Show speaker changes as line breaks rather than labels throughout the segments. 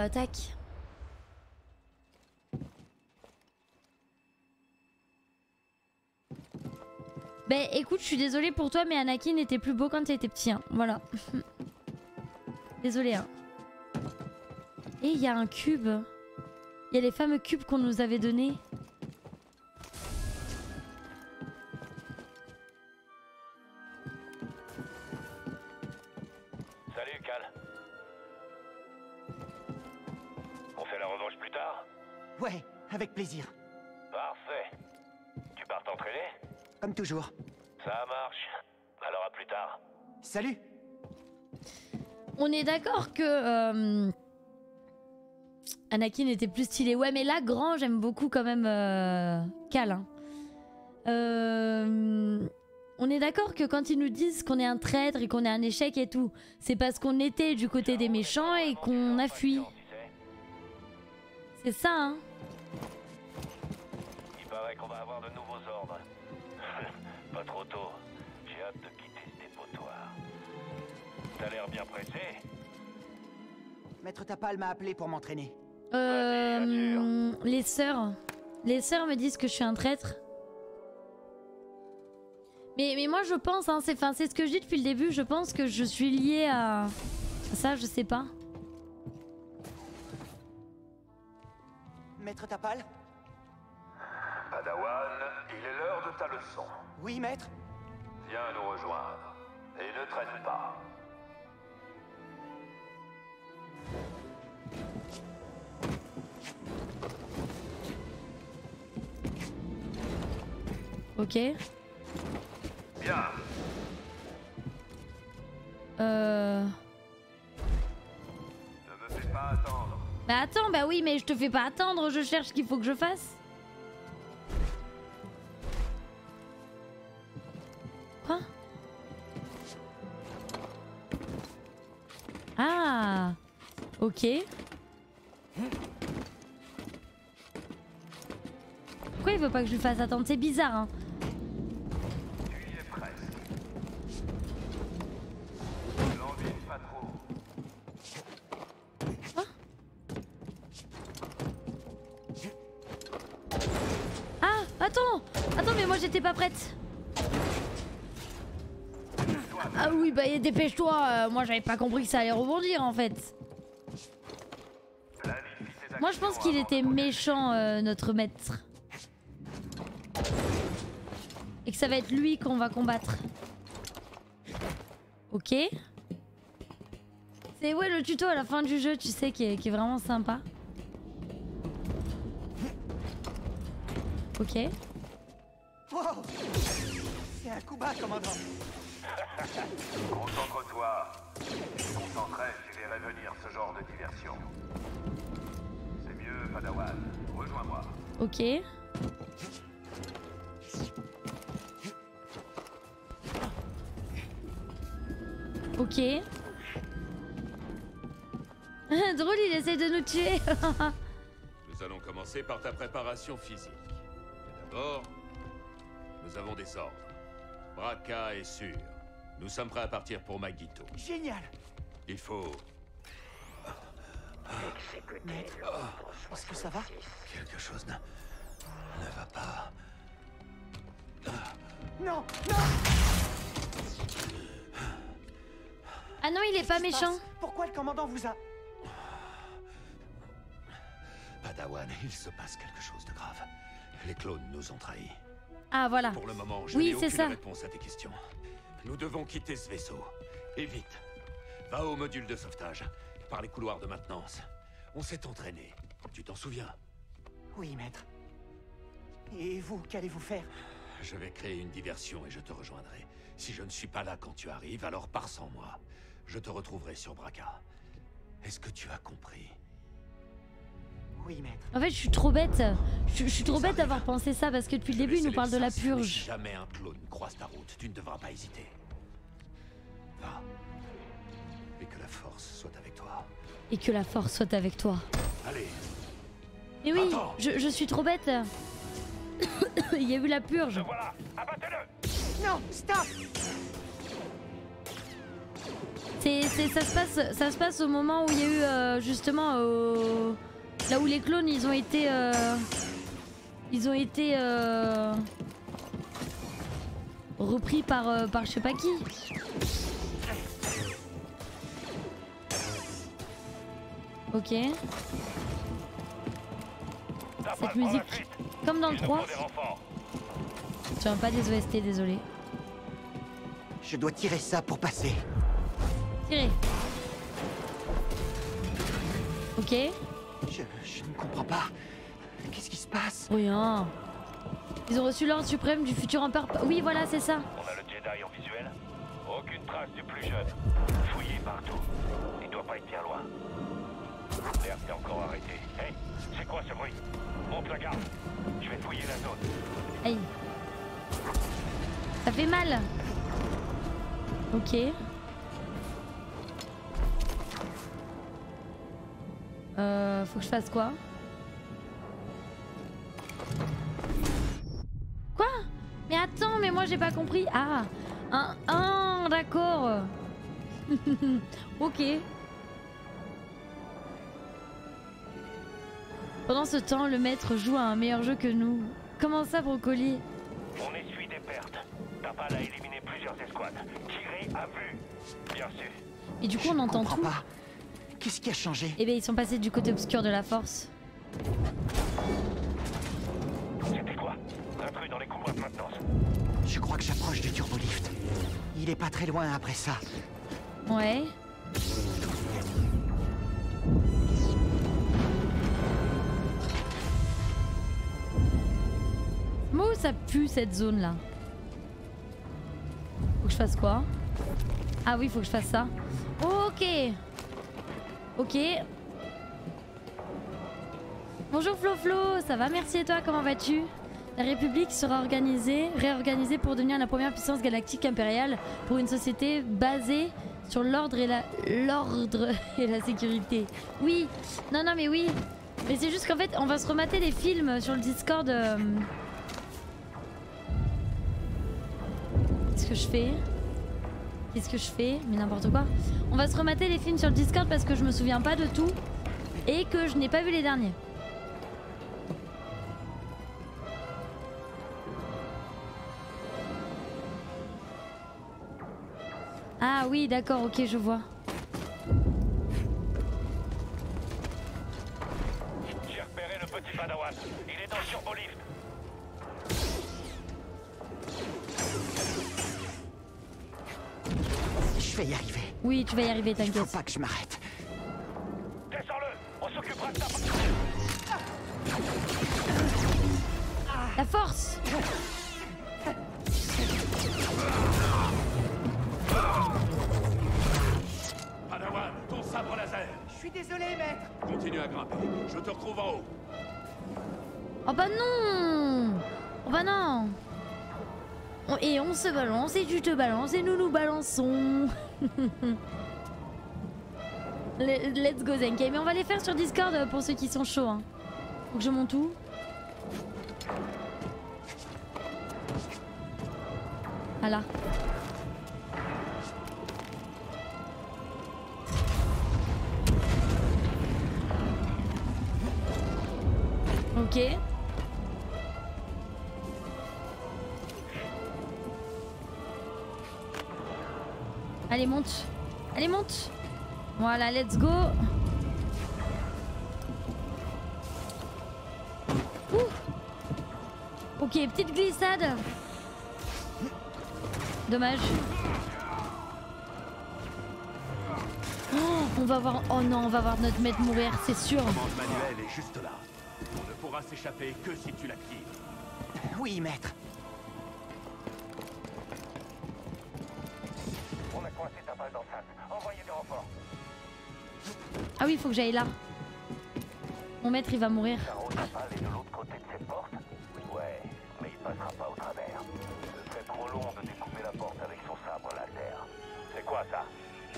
Euh, tac. Ben écoute, je suis désolée pour toi, mais Anakin était plus beau quand il était petit. Hein. Voilà. désolée. Hein. Et il y a un cube. Il y a les fameux cubes qu'on nous avait donnés.
Ça marche. Alors à plus tard.
Salut
On est d'accord que euh, Anakin était plus stylé. Ouais, mais là, grand, j'aime beaucoup quand même euh, Cal. hein. Euh, on est d'accord que quand ils nous disent qu'on est un traître et qu'on est un échec et tout, c'est parce qu'on était du côté des méchants et qu'on a fui. C'est ça, hein
il paraît qu'on va avoir de nouveaux ordres. Pas trop tôt. J'ai hâte de quitter ce dépotoir. T'as l'air bien pressé
Maître Tapal m'a appelé pour m'entraîner.
Euh, les sœurs. Les sœurs me disent que je suis un traître. Mais, mais moi je pense, hein, c'est ce que je dis depuis le début, je pense que je suis liée à... à ça, je sais pas.
Maître Tapal?
Padawan, l'heure de ta leçon.
Oui, maître
Viens nous rejoindre. Et ne traîne pas.
Ok.
Bien.
Euh...
Ne me fais pas attendre.
Bah attends, bah oui, mais je te fais pas attendre, je cherche ce qu'il faut que je fasse. Ok. Pourquoi il veut pas que je lui fasse attendre? C'est bizarre, hein. Ah Attends. Attends, mais moi j'étais pas prête. Ah oui, bah dépêche-toi. Euh, Moi j'avais pas compris que ça allait rebondir en fait Moi je pense qu'il était méchant, euh, notre maître. Et que ça va être lui qu'on va combattre. Ok. C'est ouais le tuto à la fin du jeu, tu sais, qui est, qui est vraiment sympa. Ok.
Wow C'est un coup bas, commandant.
Concentre-toi. Concentrais, tu verrais venir ce genre de diversion. Padawan. Rejoins-moi.
Ok. Ok. Drôle, il essaie de nous tuer.
Nous allons commencer par ta préparation physique. D'abord, nous avons des ordres. Braca est sûr. Nous sommes prêts à partir pour Magito.
Génial
Il faut
Est-ce que ça va
quelque chose ne, ne va pas.
Non Non
ah non, il est pas méchant.
Pourquoi le commandant vous a...
Padawan, il se passe quelque chose de grave. Les clones nous ont trahis.
Ah voilà.
Pour le moment, je
Oui,
n'ai aucune
ça.
réponse à tes questions. Nous devons quitter ce vaisseau. Et vite. Va au module de sauvetage, par les couloirs de maintenance. On s'est entraîné. Tu t'en souviens?
Oui, maître. Et vous, qu'allez-vous faire?
Je vais créer une diversion et je te rejoindrai. Si je ne suis pas là quand tu arrives, alors pars sans moi. Je te retrouverai sur Braca. Est-ce que tu as compris?
Oui, maître.
En fait, je suis trop bête. Je, je suis trop bête d'avoir pensé ça parce que depuis le début, il nous parle de la
Si
purge.
jamais un clone croise ta route, tu ne devras pas hésiter. Va. Et que la force soit avec toi.
Et que la force soit avec toi.
Allez,
Mais oui, je, je suis trop bête. il y a eu la purge.
Voilà, abattez-le
Non Stop
C'est, ça, se passe, ça se passe au moment où il y a eu euh, justement euh, là où les clones ils ont été euh, ils ont été euh, repris par euh, par je sais pas qui. Ok, cette musique comme dans le
Il nous
3.
faut des renforts.
Tiens pas des OST, désolé.
Je dois tirer ça pour passer.
Tirez. Ok.
Je, je ne comprends pas. Qu'est-ce qui se passe?
Rien. Ils ont reçu l'ordre suprême du futur empereur. Oui, voilà, c'est ça.
On a le Jedi en visuel. Aucune trace du plus jeune. Fouillé partout. Il doit pas être bien loin. L'air s'est encore arrêté. Hé, c'est quoi ce bruit? Monte la garde. Je vais fouiller la zone.
Aïe. Ça fait mal. Ok. Euh, faut que je fasse quoi? Quoi? Mais attends, mais moi j'ai pas compris. Ah, un, un, d'accord. ok. Pendant ce temps, le maître joue à un meilleur jeu que nous. Comment ça, Brocoli?
On essuie des pertes. Tapal a éliminé plusieurs escouades. Tiré à vue. Bien sûr.
Et du coup, on entend tout.
pas. Qu'est-ce qui a changé?
Eh bien, ils sont passés du côté obscur de la force.
C'était quoi? Intrus dans les couloirs de maintenance.
Je crois que j'approche du turbolift. Il est pas très loin après ça.
Ouais. Ça pue cette zone là Faut que je fasse quoi? Ah oui, faut que je fasse ça. Ok. Ok. Bonjour Flo Flo, ça va? Merci et toi, comment vas-tu? La République sera organisée, réorganisée pour devenir la première puissance galactique impériale pour une société basée sur l'ordre et la l'ordre et la sécurité. Oui, non non mais oui. Mais c'est juste qu'en fait, on va se remater des films sur le Discord. euh. Que je fais Qu'est-ce que je fais Mais n'importe quoi. On va se remater les films sur le Discord parce que je me souviens pas de tout et que je n'ai pas vu les derniers. Ah oui, d'accord, ok, je vois.
J'ai repéré le petit padawan. Il est dans le turbolift.
Vais y arriver.
Oui, tu vas y arriver,
Il faut
t'inquiète.
pas que je m'arrête.
Descends-le. On s'occupera de ta...
La force
Padawan, ton sabre laser
Je suis désolé, maître.
Continue à grimper. Je te retrouve en haut.
Oh bah non Oh bah non On- Et on se balance, et tu te balances, et nous nous balançons Let's go Zenkai. Mais on va les faire sur Discord euh, pour ceux qui sont chauds. Hein. Faut que je monte tout. Voilà. Allez, monte. Allez, monte. Voilà, let's go. Ouh. Ok, petite glissade. Dommage. Oh, on va voir. Oh non, on va voir notre maître mourir, c'est sûr.
Commande manuelle est juste là. On ne pourra s'échapper que si tu l'actives.
Oui, maître.
Faut que j'aille là. Mon maître, il va mourir.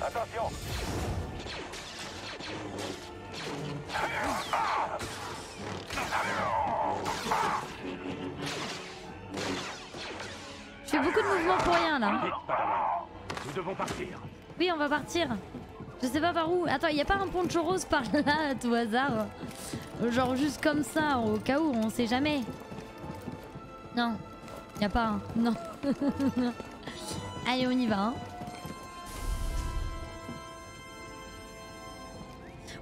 Attention
Je fais beaucoup de mouvements pour rien là.
Nous devons partir.
Oui, on va partir. Je sais pas par où. Attends, y a pas un poncho rose par là, à tout hasard Genre juste comme ça, au cas où, on sait jamais. Non, y a pas un. Non. Allez, on y va. Hein.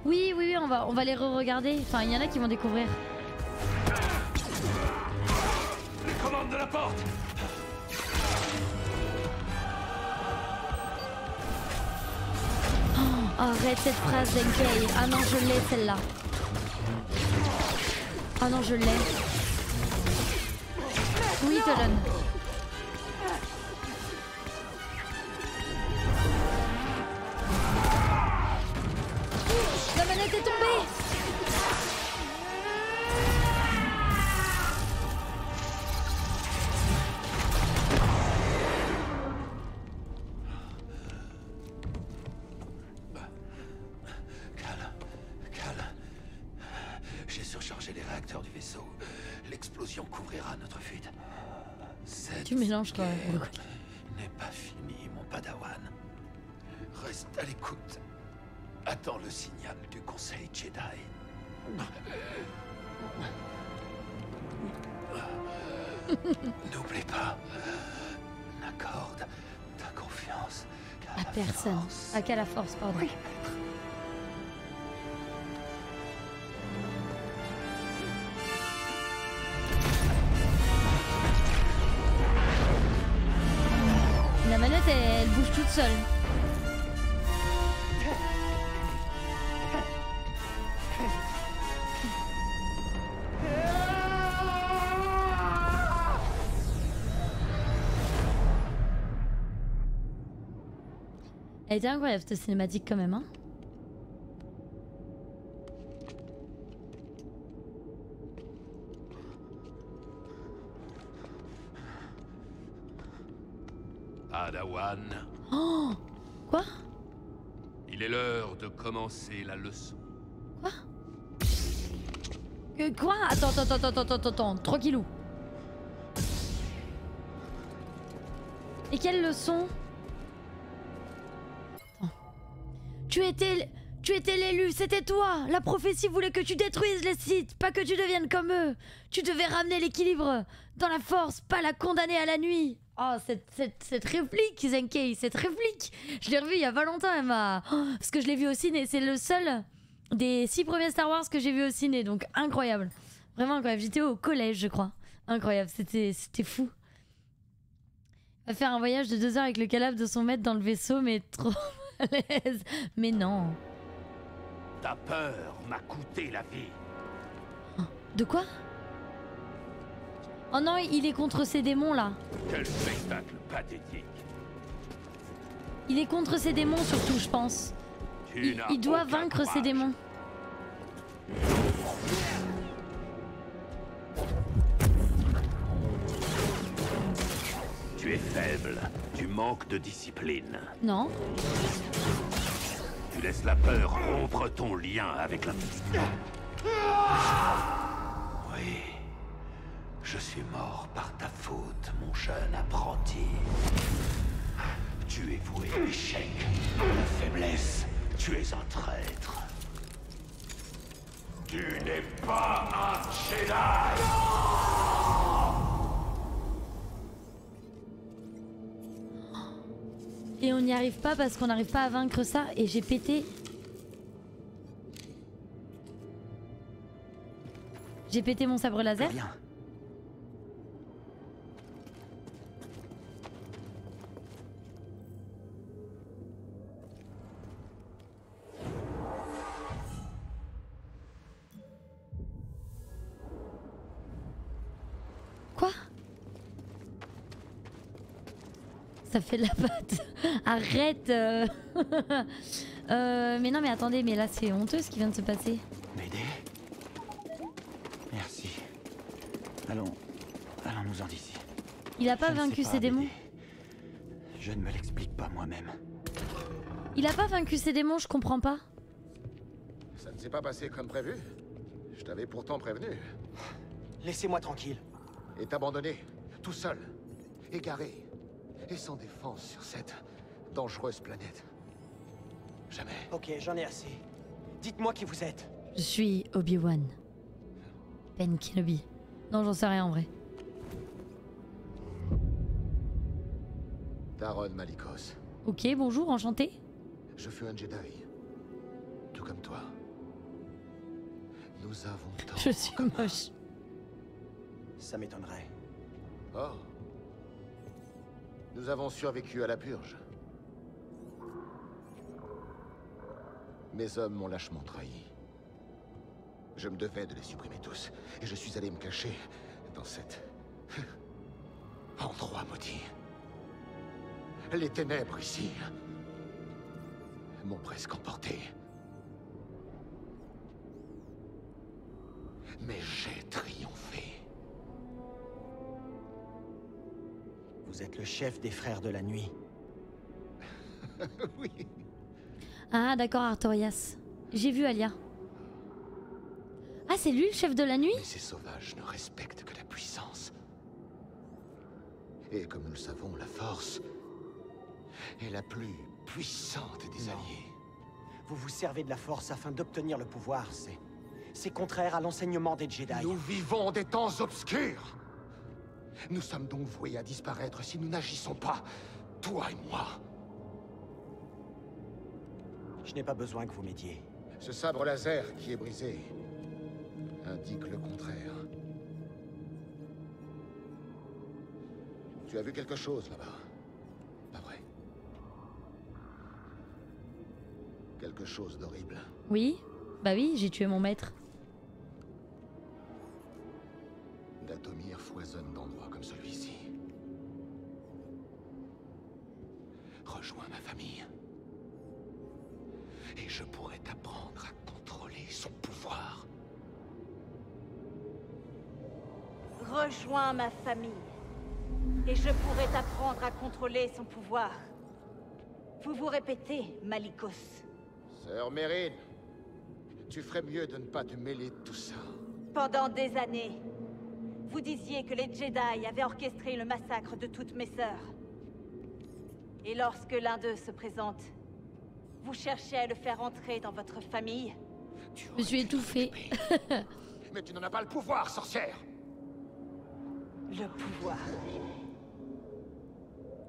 Oui, oui, oui, on va, on va les re-regarder. Enfin, il y en a qui vont découvrir.
Les commandes de la porte
arrête cette phrase, Zenkei. Ah non, je l'ai celle-là. Ah non, je l'ai. Oui, Tolan.
N'est pas fini, mon padawan. Reste à l'écoute. Attends le signal du Conseil Jedi. N'oublie pas. N'accorde ta confiance qu'à
À
la
personne.
force.
À qu'à la force, pardon. La seule. Elle était incroyable cette cinématique quand même, hein.
Commencer la leçon.
Que quoi? Attends, attends, attends, attends, attends, attends, tranquillou. Et quelle leçon? Tu étais, tu étais l'élu, c'était toi. La prophétie voulait que tu détruises les sites, pas que tu deviennes comme eux. Tu devais ramener l'équilibre dans la force, pas la condamner à la nuit. Oh, cette, cette, cette réplique, Zenkei, cette réplique. Je l'ai revue il y a pas longtemps, elle m'a... Oh, parce que je l'ai vue au ciné, c'est le seul des six premiers Star Wars que j'ai vu au ciné, donc incroyable. Vraiment incroyable. J'étais au collège, je crois. Incroyable, c'était fou. Va faire un voyage de deux heures avec le calab de son maître dans le vaisseau, mais trop à l'aise. Mais non.
Ta peur m'a coûté la vie.
De quoi? Oh non, il est contre ces démons là.
Quel spectacle pathétique.
Il est contre ces démons surtout, je pense. Il, doit vaincre ces
courage.
démons.
Tu es faible. Tu manques de discipline.
Non
Tu laisses la peur rompre ton lien avec la... Suis mort par ta faute, mon jeune apprenti. Tu es voué à l'échec, à la faiblesse. Tu es un traître. Tu n'es pas un Jedi
Et on n'y arrive pas parce qu'on n'arrive pas à vaincre ça. Et j'ai pété. J'ai pété mon sabre laser. Ça fait de la pâte. Arrête. euh. Euh, mais non, mais attendez, mais là c'est honteux ce qui vient de se passer.
M'aider Merci. Allons. Allons-nous-en d'ici.
Il a pas
Je
vaincu ses démons.
Je ne me l'explique pas moi-même.
Il a pas vaincu ses démons, je comprends pas.
Ça ne s'est pas passé comme prévu Je t'avais pourtant prévenu.
Laissez-moi tranquille.
Et abandonné, tout seul, égaré, et sans défense sur cette dangereuse planète. Jamais.
Ok, j'en ai assez. Dites-moi qui vous êtes.
Je suis Obi-Wan. Ben Kenobi. Non, j'en sais rien en vrai.
Taron Malikos.
Ok, bonjour, enchanté.
Je fus un Jedi. Tout comme toi. Nous avons tant.
Je suis moche.
Ça m'étonnerait.
Oh. Nous avons survécu à la purge. Mes hommes m'ont lâchement trahi. Je me devais de les supprimer tous. Et je suis allé me cacher dans cette... endroit maudit. Les ténèbres ici m'ont presque emporté. Mais j'ai triomphé.
Vous êtes le chef des frères de la nuit.
oui.
Ah, d'accord, Artorias. J'ai vu Alia. Ah, c'est lui le chef de la nuit?
Mais ces sauvages ne respectent que la puissance. Et comme nous le savons, la force est la plus puissante des
Non.
alliés.
Vous vous servez de la force afin d'obtenir le pouvoir, c'est... C'est contraire à l'enseignement des Jedi.
Nous vivons des temps obscurs. Nous sommes donc voués à disparaître si nous n'agissons pas, toi et moi.
Je n'ai pas besoin que vous m'aidiez.
Ce sabre laser qui est brisé indique le contraire. Tu as vu quelque chose là-bas? Pas vrai Quelque chose d'horrible.
Oui Bah oui, j'ai tué mon maître.
Datomir foisonne d'endroits comme celui-ci. Rejoins ma famille. Et je pourrai t'apprendre à contrôler son pouvoir.
Rejoins ma famille. Et je pourrai t'apprendre à contrôler son pouvoir. Vous vous répétez, Malikos.
Sœur Mérine, tu ferais mieux de ne pas te mêler de tout ça.
Pendant des années, vous disiez que les Jedi avaient orchestré le massacre de toutes mes sœurs. Et lorsque l'un d'eux se présente, vous cherchez à le faire entrer dans votre famille
Tu
Je me suis étouffée.
Mais tu n'en as pas le pouvoir, sorcière
Le pouvoir.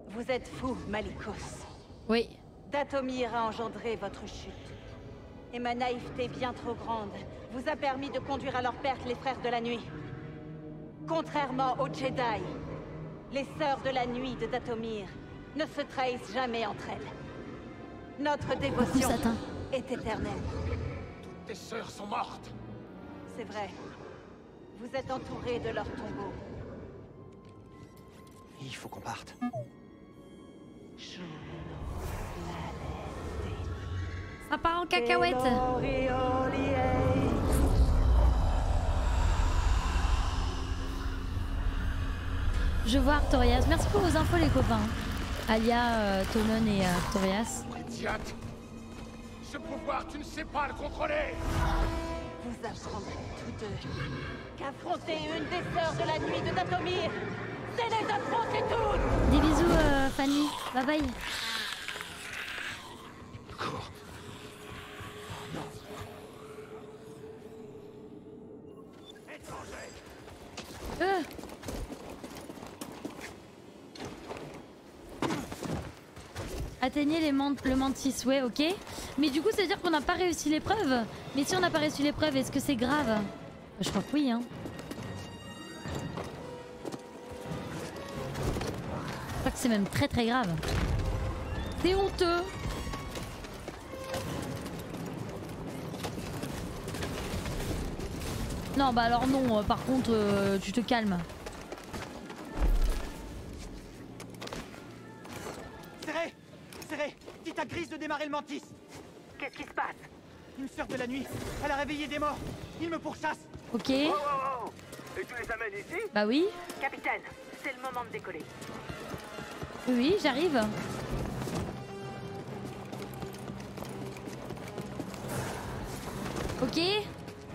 Vous êtes fou, Malikos.
Oui.
Datomir a engendré votre chute. Et ma naïveté bien trop grande vous a permis de conduire à leur perte les frères de la nuit. Contrairement aux Jedi, les sœurs de la nuit de Datomir ne se trahissent jamais entre elles. Notre dévotion est éternelle.
Toutes tes sœurs sont mortes
C'est vrai. Vous êtes entourés de leurs tombeaux.
Il faut qu'on parte.
Ça part en cacahuète. Je vois Artorias. Merci pour vos infos les copains. Alia, euh, Tonon et euh, Artorias.
Ce pouvoir, tu ne sais pas le contrôler
Vous apprendrez tous deux qu'affronter une des sœurs de la nuit de Datomir, c'est les affronter toutes
Des bisous euh, Fanny. Bye bye.
Cours
Euh. Atteignez les le mantis, ouais, ok. Mais du coup, ça veut dire qu'on n'a pas réussi l'épreuve. Mais si on n'a pas réussi l'épreuve, est-ce que c'est grave? Je crois que oui, hein. Je crois que c'est même très très grave. C'est honteux. Non, bah alors non, euh, par contre, euh, tu te calmes.
Mantis
Qu'est-ce qui se passe?
Une sœur de la nuit Elle a réveillé des morts Il me pourchasse
Ok.
Et tu les amènes ici?
Bah oui.
Capitaine, c'est le moment de décoller.
Oui, j'arrive. Ok.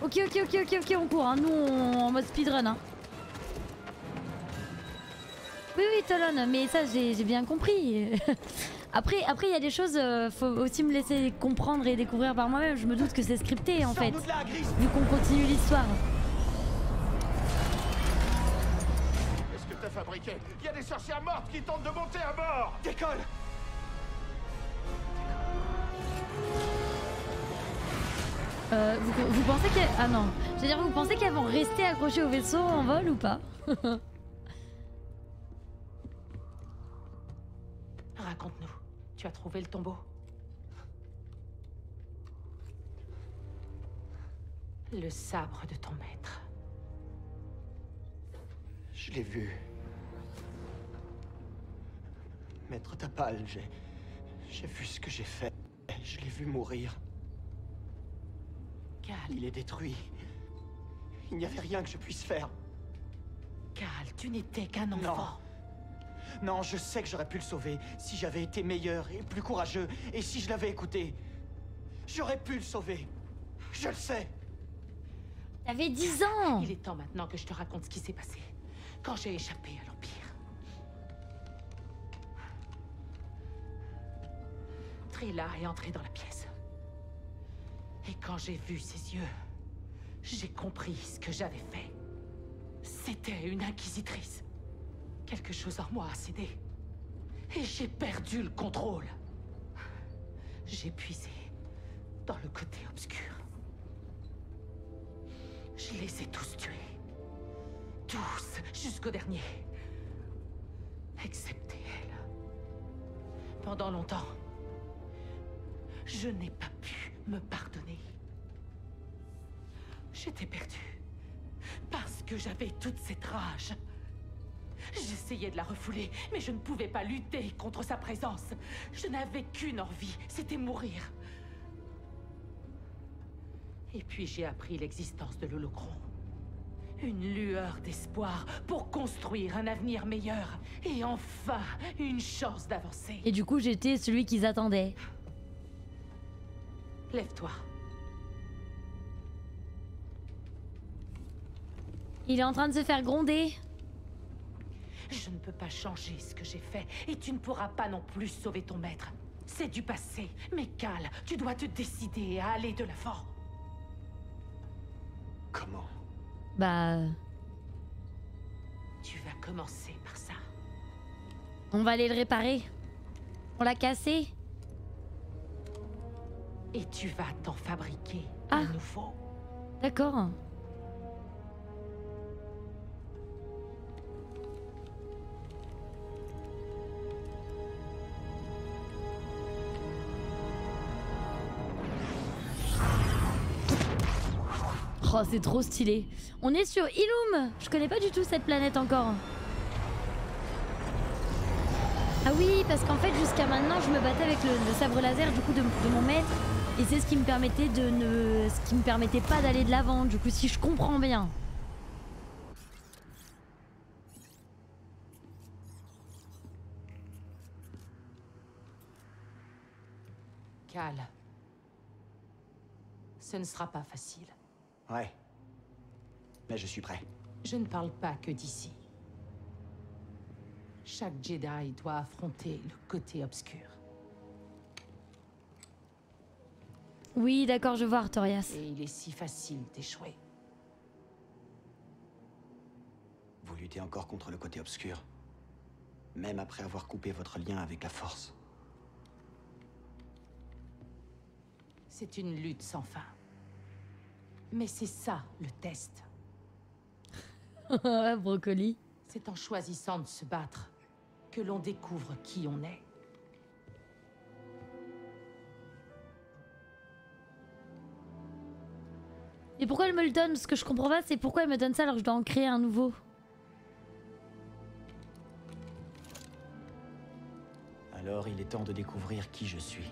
Ok, ok, ok, ok, ok, on court. hein. Nous, on en mode speedrun. Hein. Oui, oui, Tolon, mais ça, j'ai bien compris. Après, après, il y a des choses, euh, faut aussi me laisser comprendre et découvrir par moi-même. Je me doute que c'est scripté en fait, vu qu'on continue l'histoire.
Qu'est-ce que t'as fabriqué? Il y a des sorcières mortes qui tentent de monter à bord
Décolle
Euh, vous, vous pensez qu'elles... Ah non. Je veux dire, vous pensez qu'elles vont rester accrochées au vaisseau en vol ou pas?
Raconte-nous. Tu as trouvé le tombeau Le sabre de ton maître.
Je l'ai vu. Maître Tapal, j'ai... J'ai vu ce que j'ai fait. Je l'ai vu mourir.
Cal,
Il est détruit. Il n'y avait rien que je puisse faire.
Cal, tu n'étais qu'un enfant.
Non, je sais que j'aurais pu le sauver si j'avais été meilleur et plus courageux. Et si je l'avais écouté. J'aurais pu le sauver. Je le sais.
T'avais 10 ans
Il est temps maintenant que je te raconte ce qui s'est passé. Quand j'ai échappé à l'Empire. Trilla est entrée dans la pièce. Et quand j'ai vu ses yeux, j'ai compris ce que j'avais fait. C'était une inquisitrice. Quelque chose en moi a cédé. Et j'ai perdu le contrôle. J'ai puisé dans le côté obscur. Je les ai tous tués. Tous, jusqu'au dernier. Excepté elle. Pendant longtemps, je n'ai pas pu me pardonner. J'étais perdue. Parce que j'avais toute cette rage. J'essayais de la refouler, mais je ne pouvais pas lutter contre sa présence. Je n'avais qu'une envie, c'était mourir. Et puis j'ai appris l'existence de l'holocron. Une lueur d'espoir pour construire un avenir meilleur. Et enfin, une chance d'avancer.
Et du coup, j'étais celui qu'ils attendaient.
Lève-toi.
Il est en train de se faire gronder.
Je ne peux pas changer ce que j'ai fait, et tu ne pourras pas non plus sauver ton maître. C'est du passé. Mais Cal, tu dois te décider à aller de l'avant.
Comment?
Bah,
Tu vas commencer par ça.
on va aller le réparer. On l'a cassé.
Et tu vas t'en fabriquer
Ah.
un nouveau.
D'accord. Oh, c'est trop stylé. On est sur Illum. Je connais pas du tout cette planète encore. Ah oui, parce qu'en fait, jusqu'à maintenant, je me battais avec le, le sabre laser du coup de, de mon maître. Et c'est ce qui me permettait de ne. Ce qui me permettait pas d'aller de l'avant. Du coup, si je comprends bien.
Cal. Ce ne sera pas facile.
Ouais. Mais je suis prêt.
Je ne parle pas que d'ici. Chaque Jedi doit affronter le côté obscur.
Oui, d'accord, je vois Artorias.
Et il est si facile d'échouer.
Vous luttez encore contre le côté obscur. Même après avoir coupé votre lien avec la Force.
C'est une lutte sans fin. Mais c'est ça, le test.
Brocoli.
C'est en choisissant de se battre que l'on découvre qui on est.
Et pourquoi elle me le donne? Ce que je comprends pas, c'est pourquoi elle me donne ça alors que je dois en créer un nouveau.
Alors il est temps de découvrir qui je suis.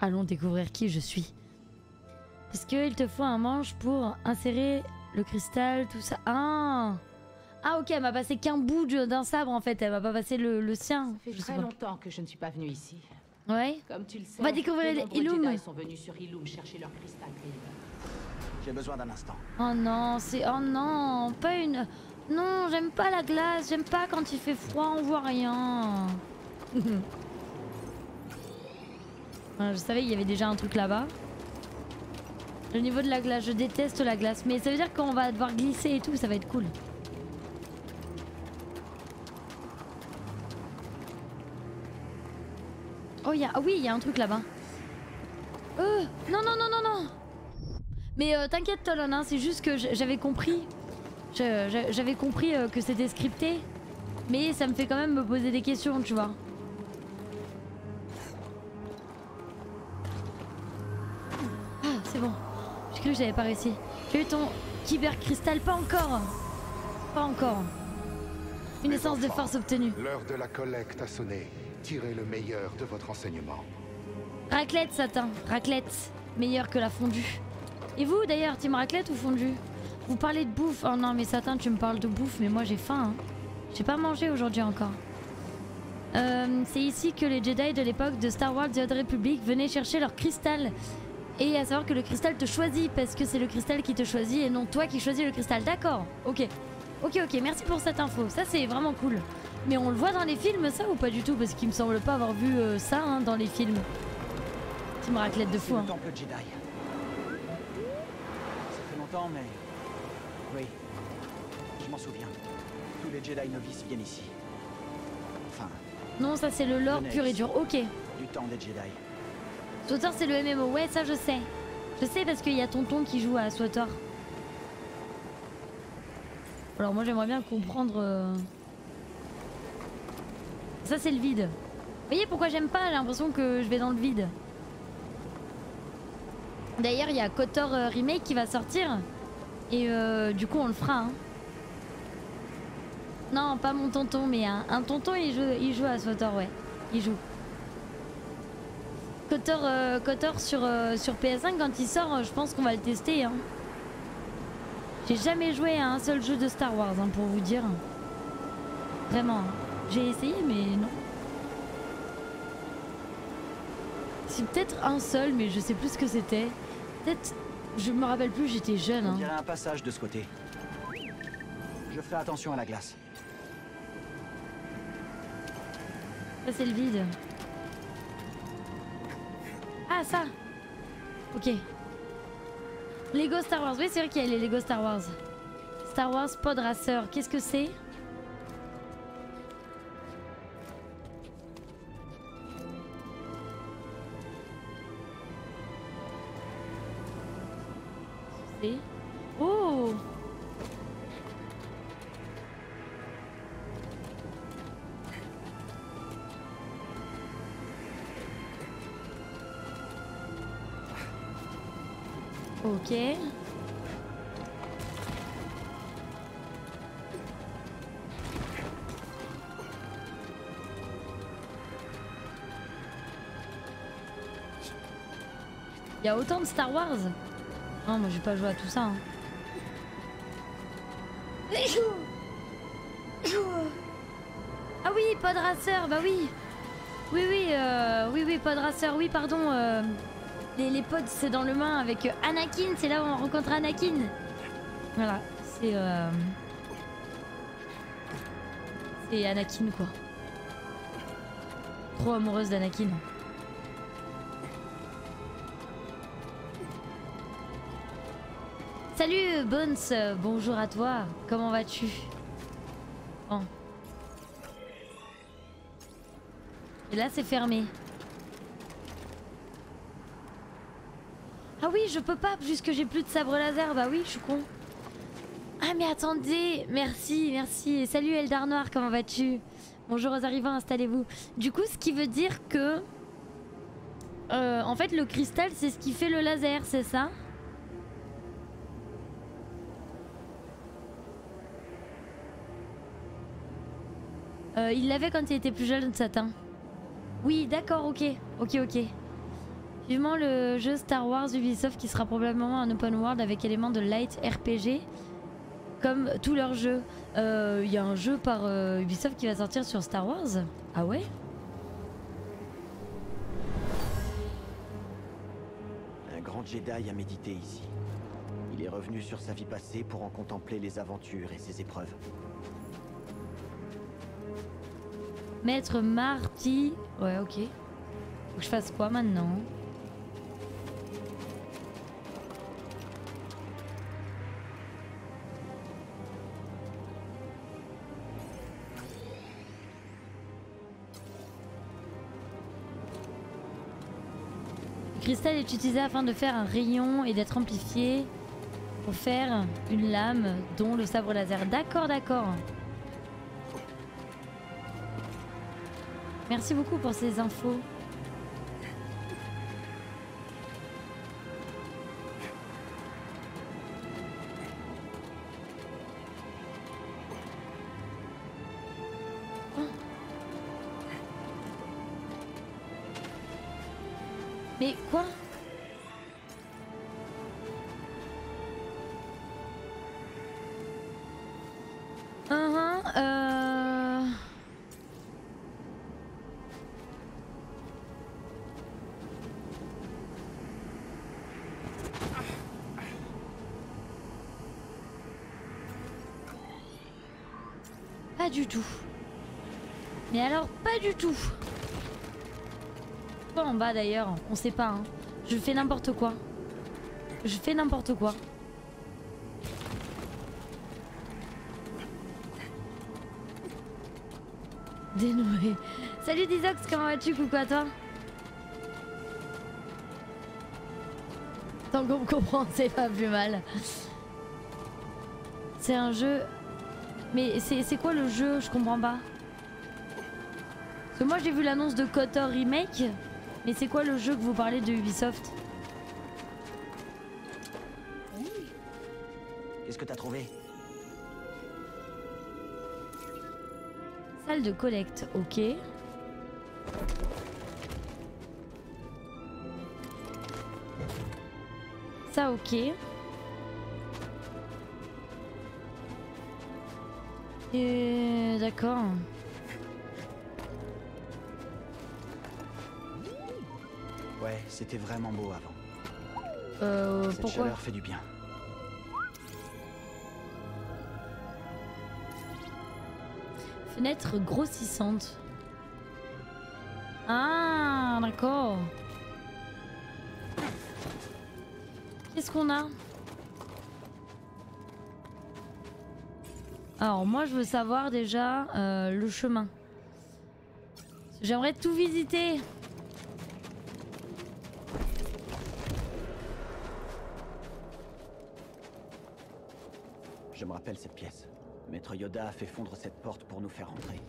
Allons découvrir qui je suis. Est-ce qu'il te faut un manche pour insérer le cristal, tout ça? Ah Ah ok, elle m'a passé qu'un bout d'un sabre en fait, elle m'a pas passé le, le sien.
Ça fait
Je
très longtemps que je ne suis pas venue ici.
Ouais
Comme tu le sais,
On va découvrir les Illum.
Jedi sont venus sur Illum chercher leur cristal.
J'ai besoin d'un instant.
Oh non, c'est... Oh non, pas une... Non, j'aime pas la glace, j'aime pas quand il fait froid, on voit rien. je savais qu'il y avait déjà un truc là-bas. Le niveau de la glace, je déteste la glace. Mais ça veut dire qu'on va devoir glisser et tout, ça va être cool. Oh, y a... Ah oui, il y a un truc là-bas. Euh, non, non, non, non, non. Mais euh, t'inquiète, Tolon, hein, c'est juste que j'avais compris. J'avais compris euh, que c'était scripté. Mais ça me fait quand même me poser des questions, tu vois. J'ai cru que j'avais pas réussi. J'ai eu ton cristal Pas encore. Pas encore. Une essence de force obtenue.
L'heure de la collecte a sonné. Tirez le meilleur de votre enseignement.
Raclette, Satin. Raclette. Meilleure que la fondue. Et vous, d'ailleurs, team raclette ou fondue? Vous parlez de bouffe. Oh non, mais Satin, tu me parles de bouffe, mais moi j'ai faim. Hein. J'ai pas mangé aujourd'hui encore. Euh, c'est ici que les Jedi de l'époque de Star Wars The Old Republic venaient chercher leur cristal. Et à savoir que le cristal te choisit parce que c'est le cristal qui te choisit et non toi qui choisis le cristal. D'accord, ok. Ok, ok, merci pour cette info. Ça, c'est vraiment cool. Mais on le voit dans les films, ça, ou pas du tout? Parce qu'il me semble pas avoir vu euh, ça hein, dans les films. me raclette de fou. Hein.
temple Jedi. Ça fait longtemps, mais... Oui, je m'en souviens. Tous les Jedi novices viennent ici. Enfin...
Non, ça c'est le lore pur et dur. Ok.
Du temps des Jedi.
Swator c'est le MMO. Ouais, ça je sais. Je sais parce qu'il y a Tonton qui joue à Swator. Alors moi j'aimerais bien comprendre... Euh, ça c'est le vide. Vous voyez pourquoi j'aime pas J'ai l'impression que je vais dans le vide. D'ailleurs il y a Kotor euh, Remake qui va sortir. Et euh, du coup on le fera. Hein. Non pas mon tonton mais un, tonton il joue, il joue à Swator ouais. Il joue. Euh, sur, sur PS5 quand il sort je pense qu'on va le tester. Hein. J'ai jamais joué à un seul jeu de Star Wars hein, pour vous dire. Vraiment. J'ai essayé, mais non. C'est peut-être un seul, mais je sais plus ce que c'était. Peut-être... Je me rappelle plus, j'étais jeune. Hein.
Il y a un passage de ce côté. Je ferai attention à la glace.
Ça, c'est le vide. Ça Ok. Lego Star Wars. Oui, c'est vrai qu'il y a les Lego Star Wars. Star Wars Pod Racer. Qu'est-ce que c'est? Oh Ok. Il y a autant de Star Wars non, moi j'ai pas joué à tout ça. Hein. Ah oui, Pod Racer, bah oui. Oui, oui, euh, oui, oui, Pod Racer, oui, pardon. Euh, les, les pods, c'est dans le main avec euh, Anakin, c'est là où on rencontre Anakin. Voilà, c'est... Euh... C'est Anakin, quoi. Trop amoureuse d'Anakin. Salut Bones, bonjour à toi, comment vas-tu? Et là c'est fermé. Oui, je peux pas puisque j'ai plus de sabre laser, bah oui, je suis con. Ah mais attendez, merci, merci. Salut Eldar Noir, comment vas-tu? Bonjour aux arrivants, installez-vous. Du coup, ce qui veut dire que... Euh, en fait, le cristal, c'est ce qui fait le laser, c'est ça? Euh, il l'avait quand il était plus jeune, Satin. Oui, d'accord, ok. Ok, ok. Vivement le jeu Star Wars Ubisoft qui sera probablement un open world avec éléments de light RPG. Comme tous leurs jeux. Il euh, y a un jeu par euh, Ubisoft qui va sortir sur Star Wars. Ah ouais?
Un grand Jedi a médité ici. Il est revenu sur sa vie passée pour en contempler les aventures et ses épreuves.
Maître Marty. Ouais, ok. Faut que je fasse quoi maintenant? Cristal est utilisé afin de faire un rayon et d'être amplifié pour faire une lame dont le sabre laser. D'accord, d'accord. Merci beaucoup pour ces infos. Du tout. Mais alors, pas du tout. Pas en bas d'ailleurs, on sait pas. hein. Je fais n'importe quoi. Je fais n'importe quoi. Dénoué. Salut Dizox, comment vas-tu Coucou à toi? Tant qu'on me comprend, c'est pas plus mal. C'est un jeu... Mais c'est c'est quoi le jeu Je comprends pas. Parce que moi j'ai vu l'annonce de Kotor Remake. Mais c'est quoi le jeu que vous parlez de Ubisoft
Qu'est-ce que t'as trouvé
Salle de collecte, ok. Ça, ok. Et d'accord.
Ouais, c'était vraiment beau avant.
Euh,
Cette
pourquoi
chaleur fait du bien.
Fenêtre grossissante. Ah, d'accord. Qu'est-ce qu'on a? Alors moi je veux savoir déjà euh, le chemin. J'aimerais tout visiter.
Je me rappelle cette pièce. Maître Yoda a fait fondre cette porte pour nous faire entrer.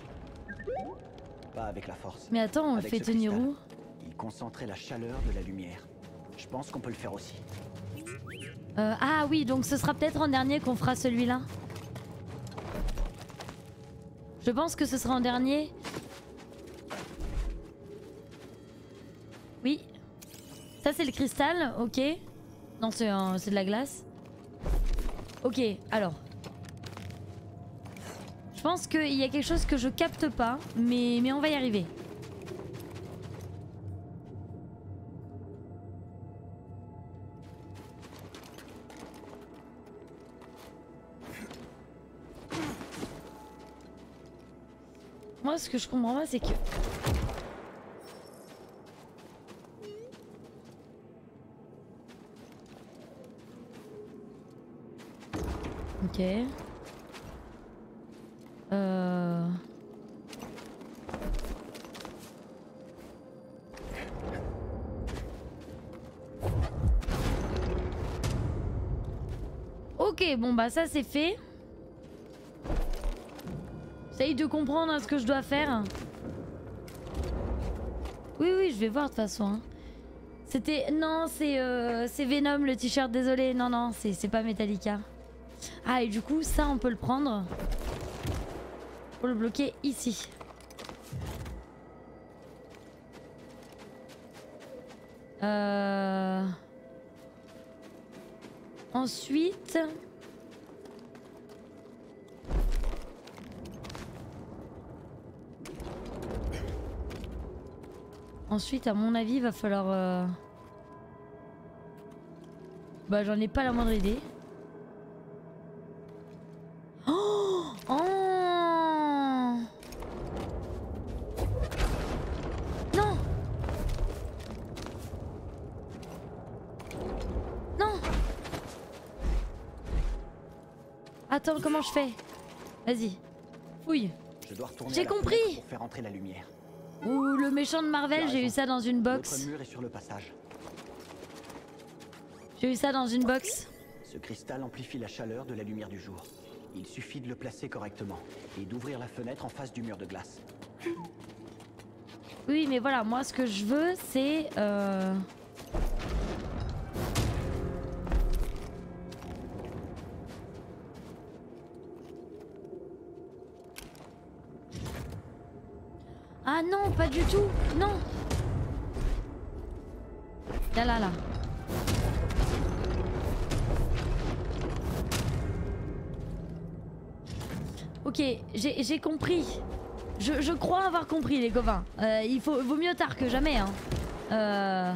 Pas avec la force.
Mais attends, on le fait tenir où?
Il concentrait la chaleur de la lumière. Je pense qu'on peut le faire aussi.
Euh, Ah oui, donc ce sera peut-être en dernier qu'on fera celui-là. Je pense que ce sera en dernier. Oui. Ça c'est le cristal, ok. Non, c'est de la glace. Ok, alors. Je pense qu'il y a quelque chose que je capte pas, mais, mais on va y arriver. Ce que je comprends pas, c'est que... Ok. Euh... Ok, bon bah ça c'est fait. J'essaye de comprendre hein, ce que je dois faire. Oui, oui, je vais voir de toute façon. hein. C'était... Non, c'est euh, Venom le t-shirt, désolé. Non, non, c'est pas Metallica. Ah, et du coup, ça, on peut le prendre. Pour le bloquer ici. Euh... Ensuite... Ensuite, à mon avis, il va falloir... Euh, bah, j'en ai pas la moindre idée. Oh, oh Non Non Attends, comment je fais? Vas-y, fouille. J'ai compris.
Pour faire entrer la lumière.
Ouh, le méchant de Marvel, j'ai eu ça dans une box.
mur est sur le passage.
J'ai eu ça dans une box.
Ce cristal amplifie la chaleur de la lumière du jour. Il suffit de le placer correctement et d'ouvrir la fenêtre en face du mur de glace.
Oui, mais voilà, moi ce que je veux, c'est... Euh... pas du tout, non Là, là, là. Ok, j'ai compris. Je, crois avoir compris les copains. Euh, il faut, vaut mieux tard que jamais. Hein. Euh...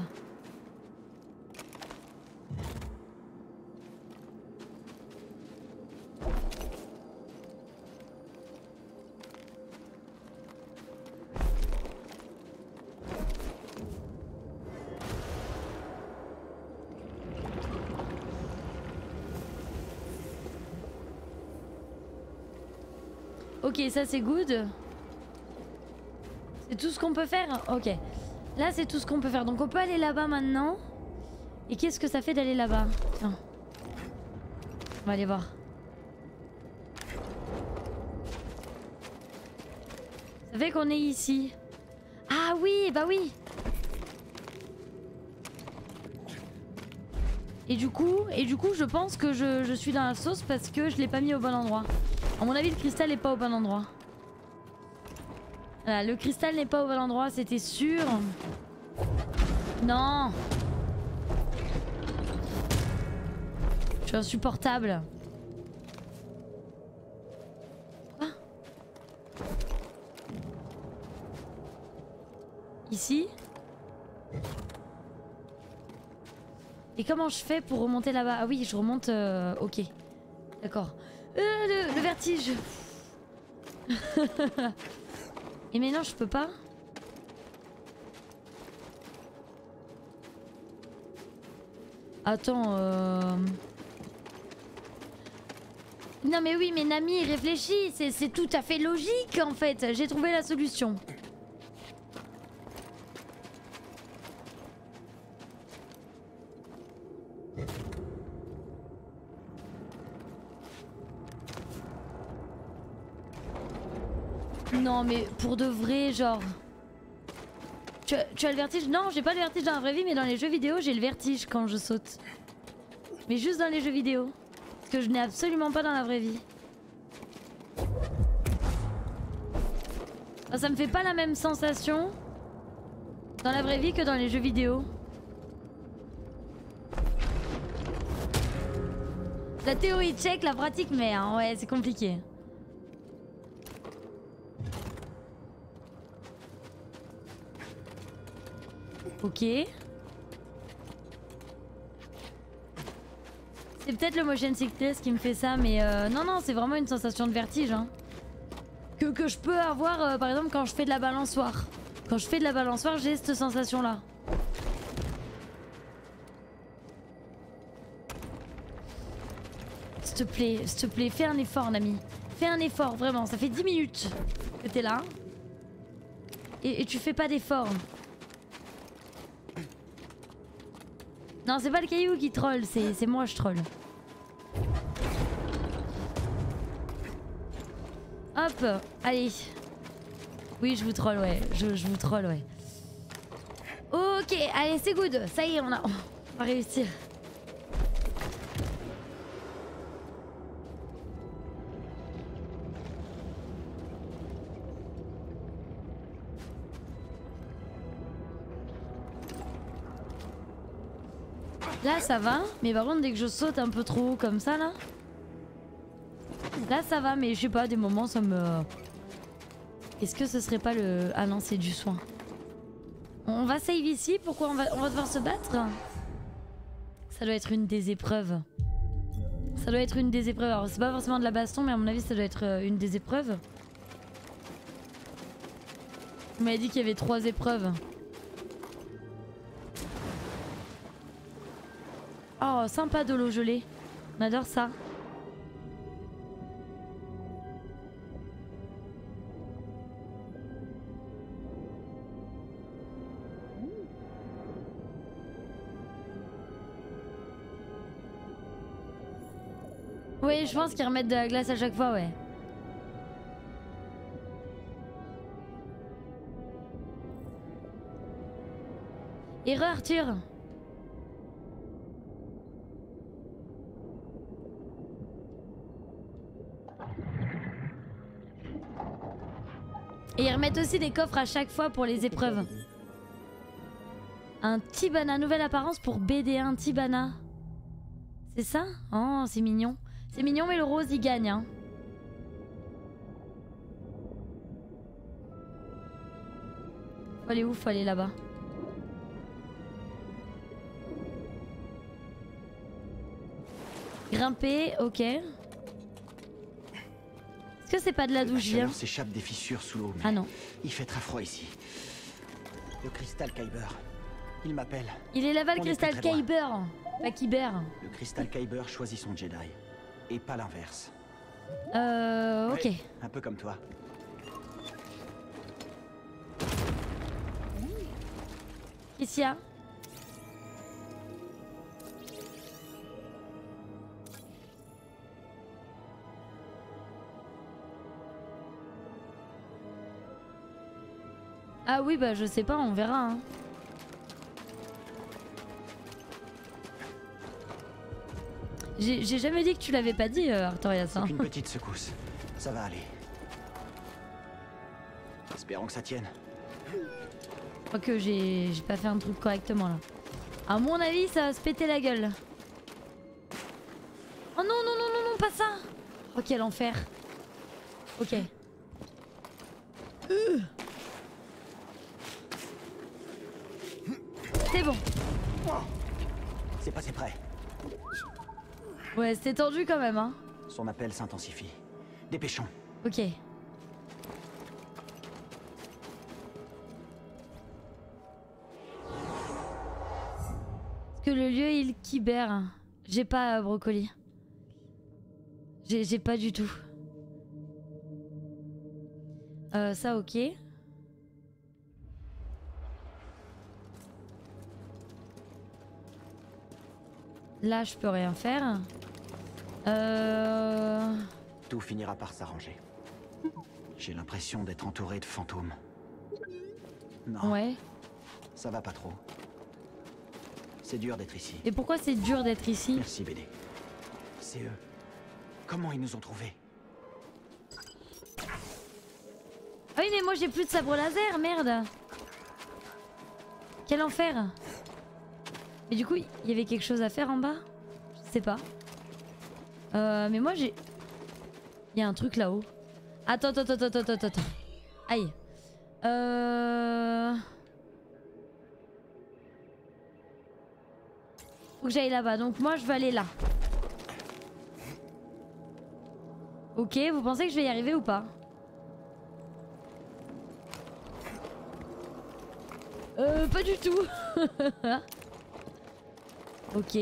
Ok, ça c'est good. C'est tout ce qu'on peut faire Ok. Là, c'est tout ce qu'on peut faire. Donc, on peut aller là-bas maintenant. Et qu'est-ce que ça fait d'aller là-bas Tiens. On va aller voir. Ça fait qu'on est ici. Ah oui, bah oui Et du coup, et du coup, je pense que je, je suis dans la sauce parce que je l'ai pas mis au bon endroit. À mon avis, le cristal est pas au bon endroit. Voilà, le cristal n'est pas au bon endroit, c'était sûr. Non. Je suis insupportable. Quoi? Ici? Et comment je fais pour remonter là-bas? Ah oui, je remonte... euh, ok. D'accord. Euh, le, vertige Et mais non, je peux pas Attends, euh... Non mais oui, mais Nami réfléchis, c'est tout à fait logique en fait. J'ai trouvé la solution. Non mais pour de vrai, genre... Tu as, le vertige? Non, j'ai pas le vertige dans la vraie vie, mais dans les jeux vidéo, j'ai le vertige quand je saute. Mais juste dans les jeux vidéo. Parce que je n'ai absolument pas dans la vraie vie. Ah, ça me fait pas la même sensation dans la vraie vie que dans les jeux vidéo. La théorie check, la pratique mais hein, ouais c'est compliqué. Ok. C'est peut-être le motion sickness qui me fait ça, mais euh, non, non, c'est vraiment une sensation de vertige. Hein. Que, je peux avoir, euh, par exemple, quand je fais de la balançoire. Quand je fais de la balançoire, j'ai cette sensation-là. S'il te plaît, s'il te plaît, fais un effort, Nami. Fais un effort, vraiment. Ça fait 10 minutes que t'es là. Et tu fais pas d'effort. Non, c'est pas le caillou qui troll, c'est moi je troll. Hop, allez. Oui, je vous troll, ouais. Je, je vous troll, ouais. Ok, allez, c'est good. Ça y est, on a, on va réussir. Là ça va, mais par contre dès que je saute un peu trop comme ça là. Là ça va, mais je sais pas, des moments ça me. Est-ce que ce serait pas le. Ah non, du soin. On va save ici, pourquoi on va, on va devoir se battre? Ça doit être une des épreuves. Ça doit être une des épreuves. Alors c'est pas forcément de la baston, mais à mon avis ça doit être euh, une des épreuves. On m'avait dit qu'il y avait trois épreuves. Oh, sympa de l'eau gelée. On adore ça. Oui, je pense qu'ils remettent de la glace à chaque fois, ouais. Erreur, Arthur Et ils remettent aussi des coffres à chaque fois pour les épreuves. Un Tibana, nouvelle apparence pour BD1 Tibana. C'est ça? Oh, c'est mignon. C'est mignon, mais le rose, il gagne. Hein. Faut aller où? Faut aller là-bas. Grimper, ok. Que c'est pas de là d'où je viens
s'échappe des fissures sous l'eau.
Ah non.
Il fait très froid ici. Le cristal Kyber. Il m'appelle.
Il est là-bas le cristal. Kyber. Pas Kyber.
Le cristal Kyber choisit son Jedi. Et pas l'inverse.
Euh, ok.
Ouais, un peu comme toi.
Qu'est-ce qu'il y a? Ah oui, bah je sais pas, on verra. hein. J'ai jamais dit que tu l'avais pas dit, euh, Artorias. hein.
Une petite secousse. Ça va aller. Espérons que ça tienne.
Je crois que j'ai j'ai pas fait un truc correctement là. À mon avis, ça va se péter la gueule. Oh non, non, non, non, non, pas ça Oh quel enfer. Ok. Euh. C'est bon.
C'est passé près.
Ouais, c'était tendu quand même, hein.
Son appel s'intensifie. Dépêchons.
Ok. Est-ce que le lieu il kibère J'ai pas euh, brocoli. J'ai j'ai pas du tout. Euh, ça ok. Là je peux rien faire. Euh...
Tout finira par s'arranger. J'ai l'impression d'être entouré de fantômes. Non.
Ouais.
Ça va pas trop. C'est dur d'être ici.
Et pourquoi c'est dur d'être ici?
Merci BD. C'est eux. Comment ils nous ont trouvés?
Ah oui mais moi j'ai plus de sabre laser, merde Quel enfer Mais du coup, il y avait quelque chose à faire en bas? Je sais pas. Euh, mais moi j'ai... Il y a un truc là-haut. Attends, attends, attends, attends, attends, attends. Aïe. Euh... Faut que j'aille là-bas, donc moi je vais aller là. Ok, vous pensez que je vais y arriver ou pas? Euh, pas du tout. ok.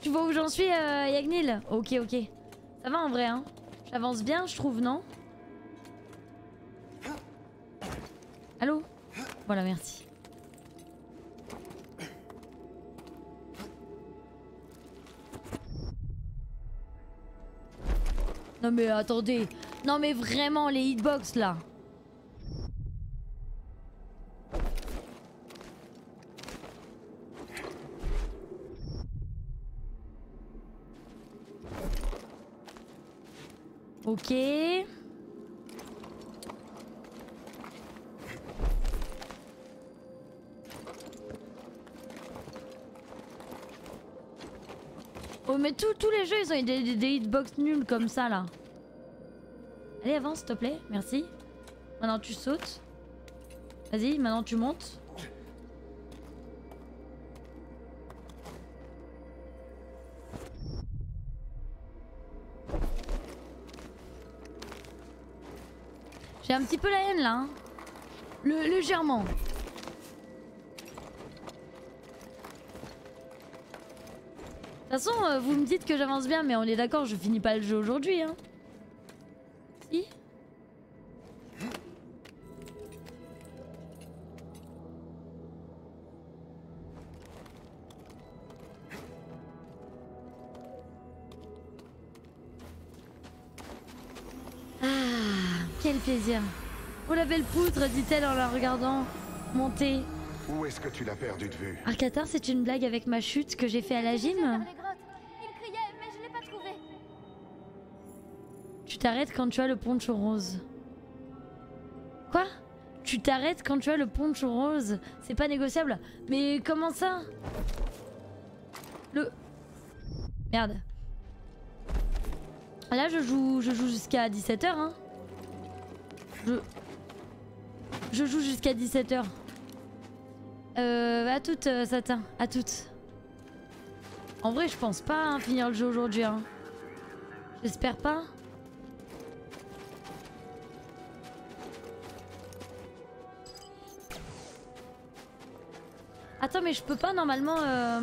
Tu vois où j'en suis, euh, Yagnil Ok, ok. Ça va en vrai, hein J'avance bien, je trouve, non Allô Voilà, merci. Non mais attendez. Non mais vraiment les hitbox là. Ok. Oh mais tous les jeux ils ont des, des, des hitbox nuls comme ça là. Allez avance s'il te plaît, merci. Maintenant tu sautes. Vas-y, maintenant tu montes. J'ai un petit peu la haine là. hein. Le, légèrement. De toute façon, euh, vous me dites que j'avance bien, mais on est d'accord, je finis pas le jeu aujourd'hui. Hein. Quel plaisir. Oh la belle poutre, dit-elle en la regardant monter.
Où est-ce que tu l'as perdu de vue?
Arcatar, c'est une blague avec ma chute que j'ai fait à la gym
Vers les grottes. Il criait, mais je l'ai pas trouvé.
Tu t'arrêtes quand tu as le poncho rose. Quoi? Tu t'arrêtes quand tu as le poncho rose C'est pas négociable Mais comment ça? Le... Merde. Là, je joue, je joue jusqu'à 17h, hein. Je... Joue jusqu'à 17h. Euh, à toutes, euh, Satin. À toutes. En vrai, je pense pas hein, finir le jeu aujourd'hui, hein. J'espère pas. Attends, mais je peux pas normalement. euh,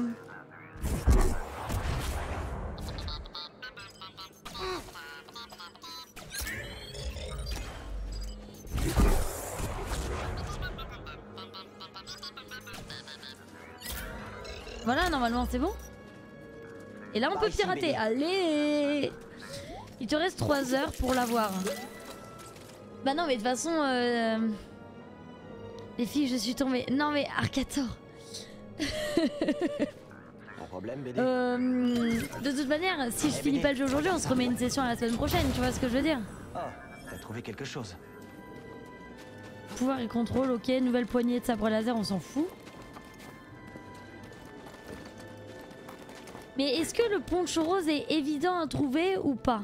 c'est bon. Et là on peut
Par ici,
pirater. Allez Il te reste 3 heures pour l'avoir. Bah non mais de toute façon... euh, Les filles, je suis tombée. Non mais Arcator. Euh, de toute manière, si je
Eh,
finis pas le jeu aujourd'hui, on se remet une session à la semaine prochaine, tu vois ce que je veux dire
Oh, t'as trouvé quelque chose.
Pouvoir et contrôle, ok. Nouvelle poignée de sabre laser, on s'en fout. Mais est-ce que le poncho rose est évident à trouver ou pas?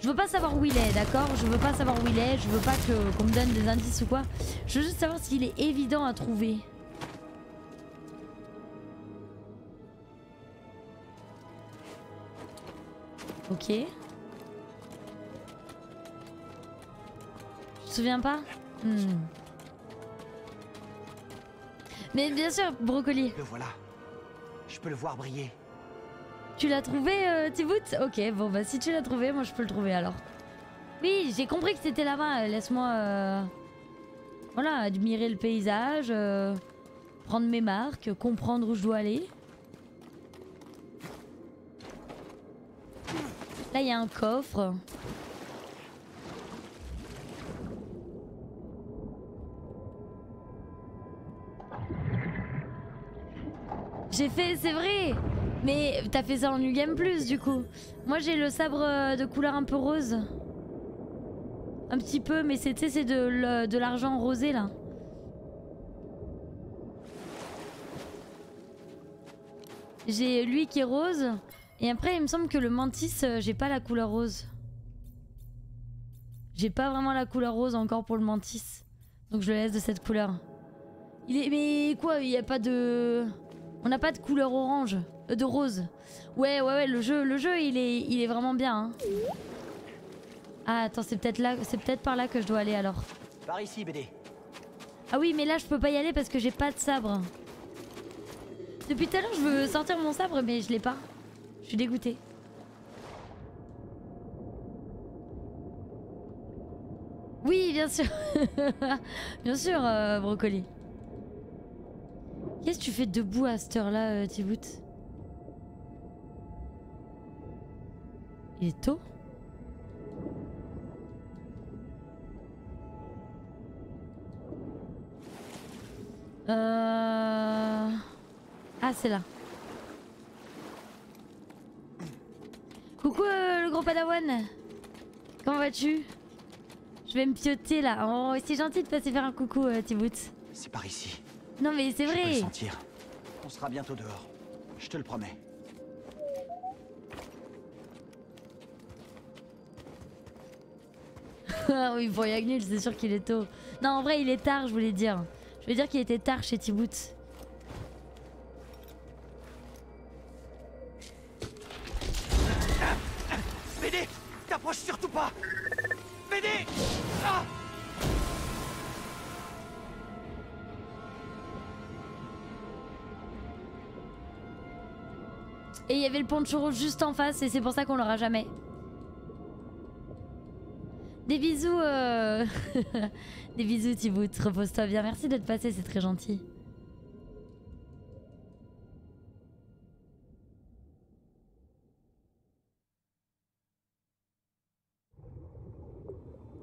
Je veux pas savoir où il est, d'accord? Je veux pas savoir où il est, je veux pas qu'on me donne des indices ou quoi. Je veux juste savoir s'il est évident à trouver. Ok. Tu te souviens pas? Hmm. Mais bien sûr, brocoli.
Le voilà. Je peux le voir briller.
Tu l'as trouvé, euh, Ok, bon bah si tu l'as trouvé, moi je peux le trouver alors. Oui, j'ai compris que c'était là-bas. Laisse-moi, euh, voilà, admirer le paysage, euh, prendre mes marques, comprendre où je dois aller. Là, il y a un coffre. J'ai fait, c'est vrai Mais t'as fait ça en New Game Plus du coup. Moi j'ai le sabre euh, de couleur un peu rose. Un petit peu, mais c'est de l'argent rosé là. J'ai lui qui est rose. Et après il me semble que le mantis, euh, j'ai pas la couleur rose. J'ai pas vraiment la couleur rose encore pour le mantis. Donc je le laisse de cette couleur. Il est... Mais quoi, il y a pas de... On n'a pas de couleur orange, euh, de rose. Ouais, ouais, ouais, le jeu, le jeu, il est, il est vraiment bien. hein. Ah, attends, c'est peut-être là, c'est peut-être par là que je dois aller alors.
Par ici, BD.
Ah oui, mais là, je peux pas y aller parce que j'ai pas de sabre. Depuis tout à l'heure, je veux sortir mon sabre, mais je l'ai pas. Je suis dégoûtée. Oui, bien sûr. bien sûr, euh, brocoli. Qu'est-ce que tu fais debout à cette heure-là, euh, Thibaut? Il est tôt Euh... Ah, c'est là. Coucou euh, le gros padawan Comment vas-tu? Je vais me pioter là. Oh, c'est gentil de passer faire un coucou, euh.
C'est par ici.
Non mais c'est
Je peux le
vrai
sentir. On sera bientôt dehors. Je te le promets.
Oui, pour Yagnul, c'est sûr qu'il est tôt. Non, en vrai, il est tard, je voulais dire. Je voulais dire qu'il était tard chez Thibaut.
BD T'approches surtout pas BD Ah
Et il y avait le poncho rouge juste en face, et c'est pour ça qu'on l'aura jamais. Des bisous, euh... Des bisous, Thibaut. Repose-toi bien. Merci d'être passé, c'est très gentil.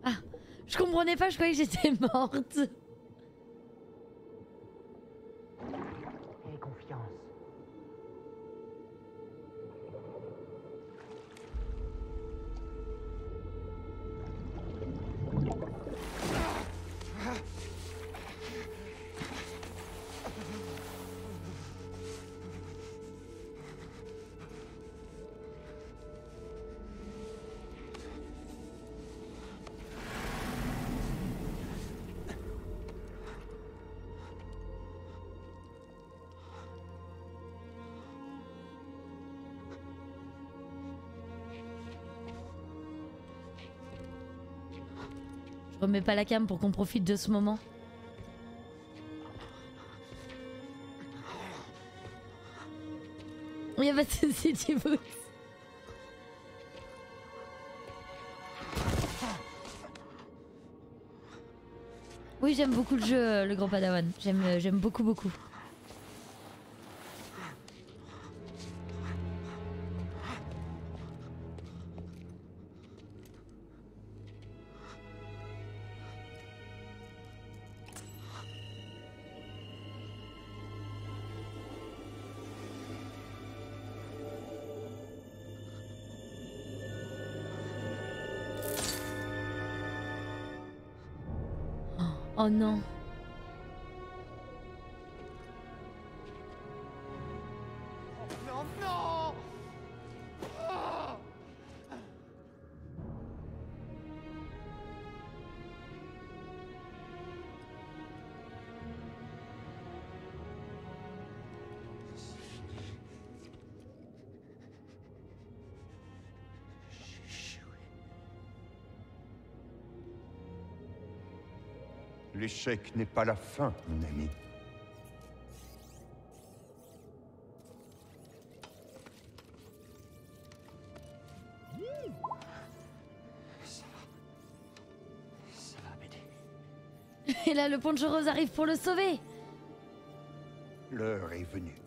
Ah, Je comprenais pas, je croyais que j'étais morte. Remets pas la cam pour qu'on profite de ce moment. Il y a pas de souci, Thibaut. Oui, j'aime beaucoup le jeu, euh, le Grand Padawan. J'aime, euh, j'aime beaucoup, beaucoup. Oh non.
L'échec n'est pas la fin, mon ami.
Ça va m'aider.
Et là, le poncho rose arrive pour le sauver.
L'heure est venue.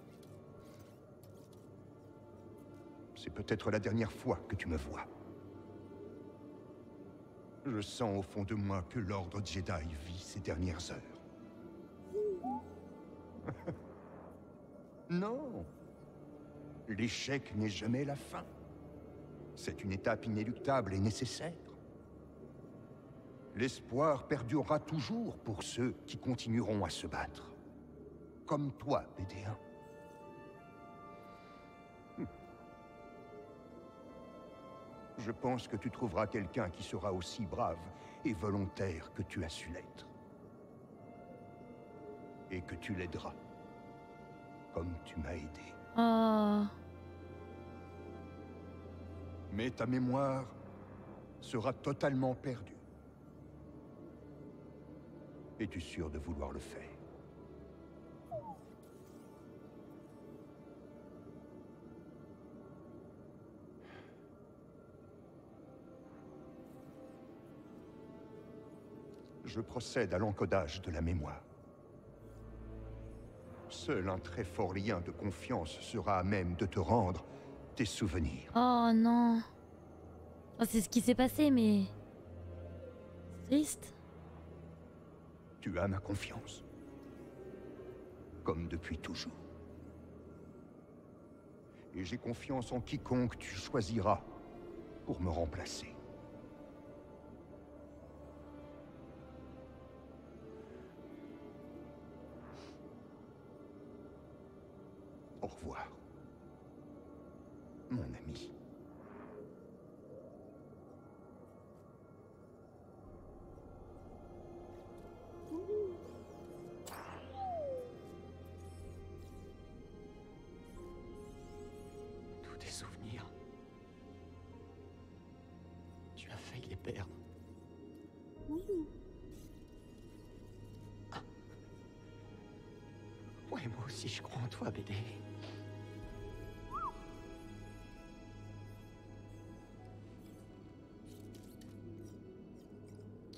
C'est peut-être la dernière fois que tu me vois. Je sens au fond de moi que l'ordre Jedi vit ses dernières heures. non. L'échec n'est jamais la fin. C'est une étape inéluctable et nécessaire. L'espoir perdurera toujours pour ceux qui continueront à se battre. Comme toi, BD1. Je pense que tu trouveras quelqu'un qui sera aussi brave et volontaire que tu as su l'être. Et que tu l'aideras. Comme tu m'as aidé.
Oh.
Mais ta mémoire sera totalement perdue. Es-tu sûr de vouloir le faire? Je procède à l'encodage de la mémoire. Seul un très fort lien de confiance sera à même de te rendre tes souvenirs.
Oh non. Oh, c'est ce qui s'est passé, mais. C'est triste.
Tu as ma confiance. Comme depuis toujours. Et j'ai confiance en quiconque tu choisiras pour me remplacer. Au revoir, mon ami.
Tous tes souvenirs. Tu as failli les perdre. Ah. Ouais, moi aussi, je crois en toi, BD.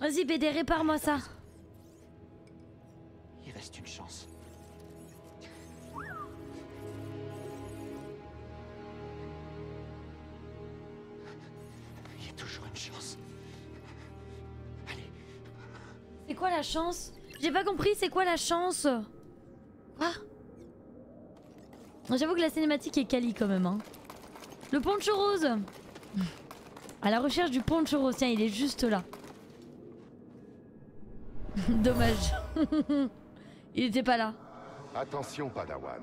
Vas-y, BD, répare-moi ça.
Il reste une chance. Il y a toujours une chance. Allez,
quoi la chance? J'ai pas compris, c'est quoi la chance? Quoi? J'avoue que la cinématique est quali quand même. Hein. Le poncho rose À la recherche du poncho rose. Tiens, il est juste là. Dommage. il était pas là.
Attention, Padawan.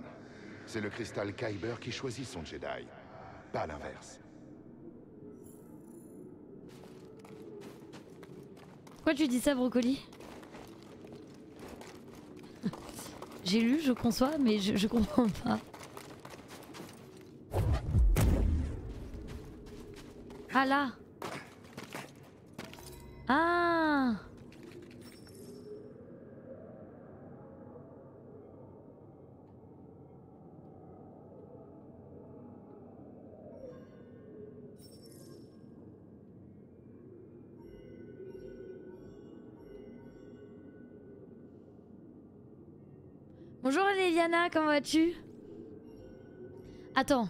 C'est le cristal Kyber qui choisit son Jedi. Pas l'inverse.
Pourquoi tu dis ça, Brocoli? J'ai lu, je conçois, mais je, je comprends pas. Ah là Ah Liliana, comment vas-tu? Attends.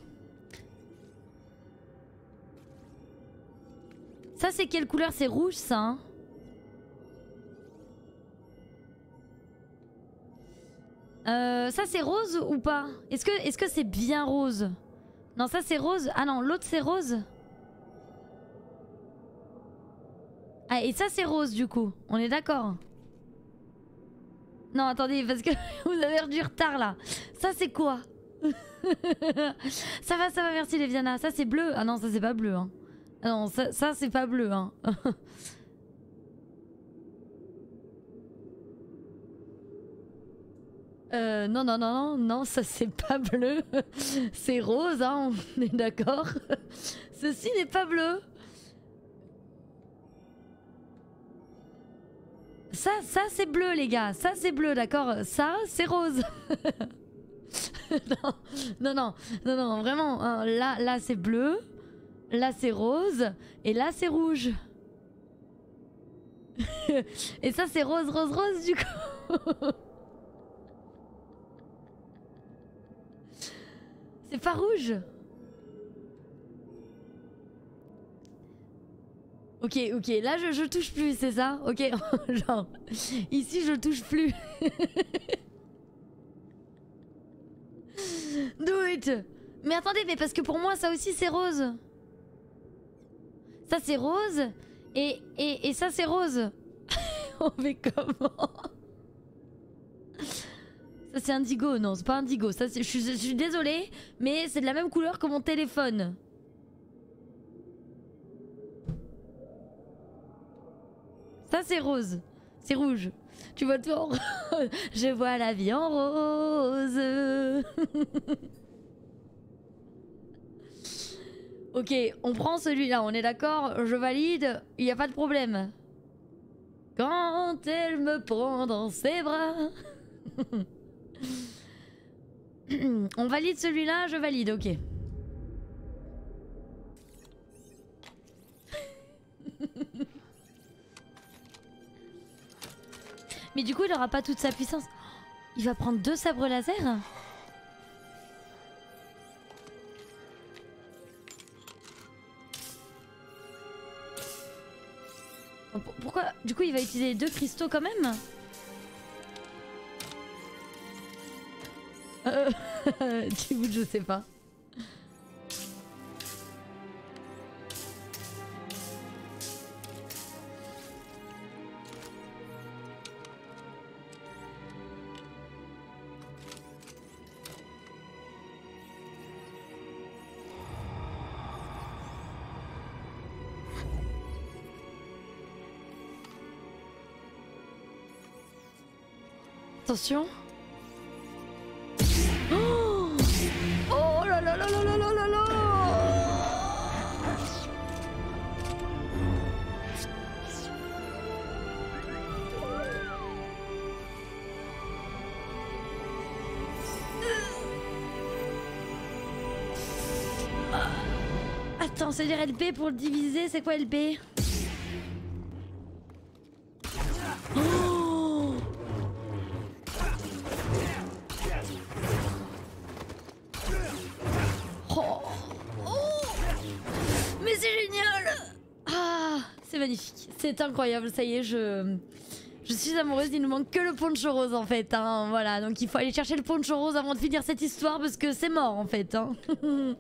Ça c'est quelle couleur? C'est rouge ça hein? Euh, ça c'est rose ou pas? Est-ce que est-ce que c'est bien rose? Non ça c'est rose. Ah non l'autre c'est rose. Ah et ça c'est rose du coup. On est d'accord Non attendez parce que vous avez du retard là. Ça c'est quoi? Ça va ça va merci Leviana. Ça c'est bleu. Ah non ça c'est pas bleu hein. Ah non, ça, ça c'est pas bleu, hein. euh, non, non, non, non, non, ça c'est pas bleu. c'est rose, hein, on est d'accord. Ceci n'est pas bleu. Ça, ça c'est bleu, les gars. Ça c'est bleu, d'accord? Ça, c'est rose. non, non, non, non, vraiment. hein, là, là c'est bleu. Là c'est rose et là c'est rouge. et ça c'est rose, rose, rose du coup. c'est pas Ok, ok, là je, touche plus, c'est ça? Ok, genre, ici je touche plus. Do it Mais attendez, mais parce que pour moi ça aussi c'est rose. Ça c'est rose et, et, et ça c'est rose. On fait comment? Ça c'est indigo, non c'est pas indigo. Ça, je suis désolée, mais c'est de la même couleur que mon téléphone. C'est rose, c'est rouge. Tu vois tout en rose. Je vois la vie en rose. Ok, on prend celui-là, on est d'accord Je valide, il n'y a pas de problème. Quand elle me prend dans ses bras. on valide celui-là, je valide, ok. Mais du coup, il aura pas toute sa puissance. Il va prendre deux sabres laser Pourquoi Du coup, il va utiliser deux cristaux quand même Euh... je sais pas. Attends, c'est dire LP pour le diviser, c'est quoi LP incroyable, ça y est, je... Je suis amoureuse, il nous manque que le poncho rose en fait. Hein, voilà, donc il faut aller chercher le poncho rose avant de finir cette histoire parce que c'est mort en fait. Hein.